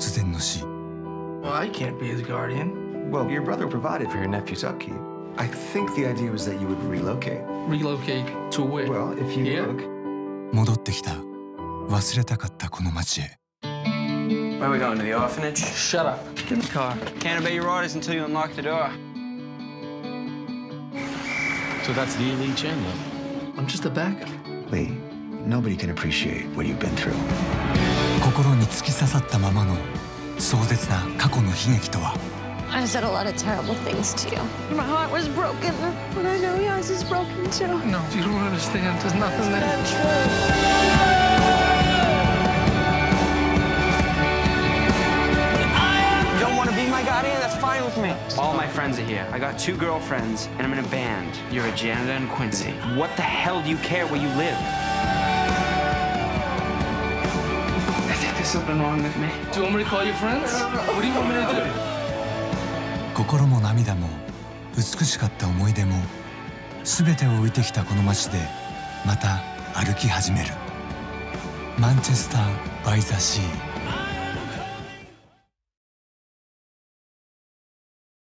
突然の死 Well, I can't be his guardian. Well, your brother provided for your nephew's upkeep. I think the idea was that you would relocate. Relocate to where? Well, if you Here? look, 戻ってきた忘れたかったこの街へ Where are we going? To the orphanage? Shut up. Get in the car. Can't obey your orders until you unlock the door. So that's the elite Chandler. I'm just a backup. Lee, nobody can appreciate what you've been through. 心に突き刺さったままの壮絶な過去の悲劇とは I've said a lot of terrible things to you. My heart was broken, but I know yours is broken too. No, you don't understand. There's nothing there. You don't want to be my guardian? That's fine with me. All my friends are here. I got two girlfriends, and I'm in a band. You're a janitor in Quincy. What the hell do you care where you live? Something wrong with me. Do you want me to call your friends? What do you want me to do? 心も涙も美しかった思い出も全てを置いてきたこの街でまた歩き始めるマンチェスター・バイ・ザ・シー